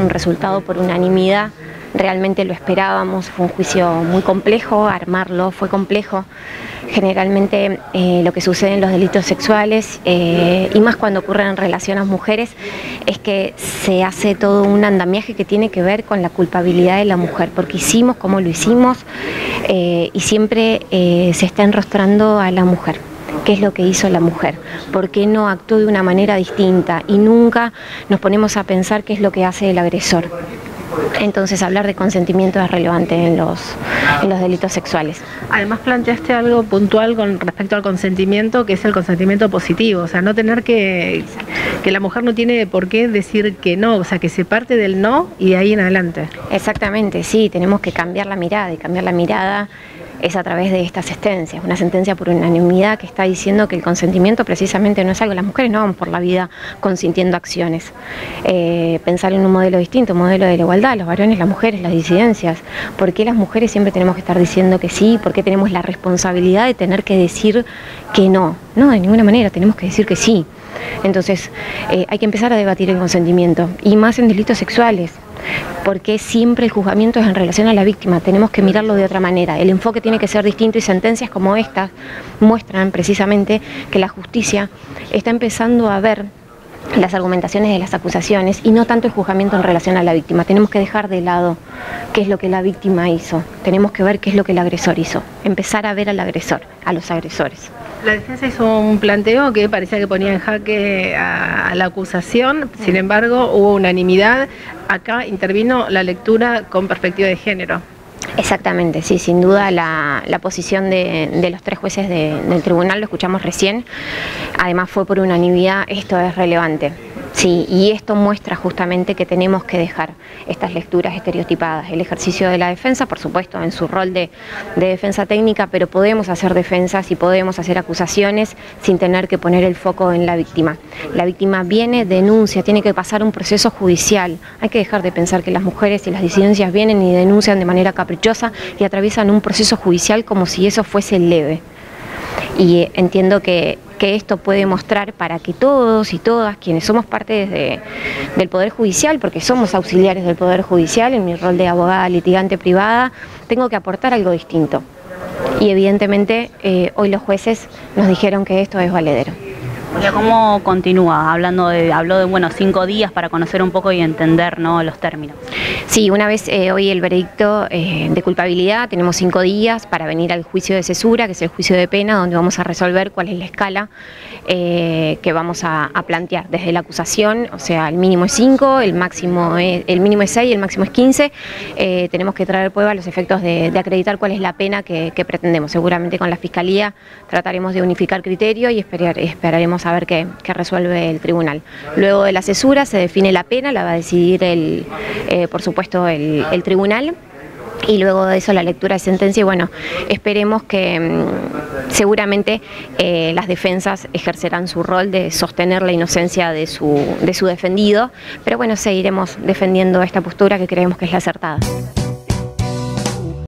un resultado por unanimidad realmente lo esperábamos, fue un juicio muy complejo, armarlo fue complejo. Generalmente eh, lo que sucede en los delitos sexuales, eh, y más cuando ocurren en relación a mujeres, es que se hace todo un andamiaje que tiene que ver con la culpabilidad de la mujer, porque hicimos como lo hicimos eh, y siempre se está enrostrando a la mujer qué es lo que hizo la mujer, por qué no actuó de una manera distinta y nunca nos ponemos a pensar qué es lo que hace el agresor. Entonces hablar de consentimiento es relevante en los, en los delitos sexuales. Además planteaste algo puntual con respecto al consentimiento, que es el consentimiento positivo, o sea, no tener que, que la mujer no tiene por qué decir que no, o sea, que se parte del no y de ahí en adelante. Exactamente, sí, tenemos que cambiar la mirada y cambiar la mirada es a través de esta sentencia, una sentencia por unanimidad que está diciendo que el consentimiento precisamente no es algo, las mujeres no van por la vida consintiendo acciones. Eh, pensar en un modelo distinto, un modelo de la igualdad, los varones, las mujeres, las disidencias. ¿Por qué las mujeres siempre tenemos que estar diciendo que sí? ¿Por qué tenemos la responsabilidad de tener que decir que no? No, de ninguna manera, tenemos que decir que sí. Entonces, eh, hay que empezar a debatir el consentimiento, y más en delitos sexuales porque siempre el juzgamiento es en relación a la víctima, tenemos que mirarlo de otra manera, el enfoque tiene que ser distinto y sentencias como estas muestran precisamente que la justicia está empezando a ver las argumentaciones de las acusaciones y no tanto el juzgamiento en relación a la víctima. Tenemos que dejar de lado qué es lo que la víctima hizo, tenemos que ver qué es lo que el agresor hizo, empezar a ver al agresor, a los agresores. La defensa hizo un planteo que parecía que ponía en jaque a, la acusación, sin embargo hubo unanimidad. Acá intervino la lectura con perspectiva de género. Exactamente, sí, sin duda la, posición de, los tres jueces del tribunal, lo escuchamos recién, además fue por unanimidad, esto es relevante. Sí, y esto muestra justamente que tenemos que dejar estas lecturas estereotipadas. El ejercicio de la defensa, por supuesto, en su rol de, defensa técnica, pero podemos hacer defensas y podemos hacer acusaciones sin tener que poner el foco en la víctima. La víctima viene, denuncia, tiene que pasar un proceso judicial. Hay que dejar de pensar que las mujeres y las disidencias vienen y denuncian de manera caprichosa y atraviesan un proceso judicial como si eso fuese leve. Y entiendo que que esto puede mostrar para que todos y todas quienes somos parte del Poder Judicial, porque somos auxiliares del Poder Judicial, en mi rol de abogada litigante privada, tengo que aportar algo distinto. Y evidentemente eh, hoy los jueces nos dijeron que esto es valedero. ¿Cómo continúa? Hablando de, habló de bueno, cinco días para conocer un poco y entender ¿no? los términos. Sí, una vez eh, hoy el veredicto eh, de culpabilidad, tenemos cinco días para venir al juicio de cesura, que es el juicio de pena, donde vamos a resolver cuál es la escala eh, que vamos a, plantear. Desde la acusación, o sea, el mínimo es cinco, el máximo es, el mínimo es seis, el máximo es 15. tenemos que traer prueba los efectos de, acreditar cuál es la pena que, pretendemos. Seguramente con la Fiscalía trataremos de unificar criterio y esperaremos a ver qué, resuelve el tribunal. Luego de la cesura se define la pena, la va a decidir, el, eh, por supuesto, el, tribunal y luego de eso la lectura de sentencia y bueno, esperemos que mm, seguramente eh, las defensas ejercerán su rol de sostener la inocencia de su, de su defendido, pero bueno, seguiremos defendiendo esta postura que creemos que es la acertada.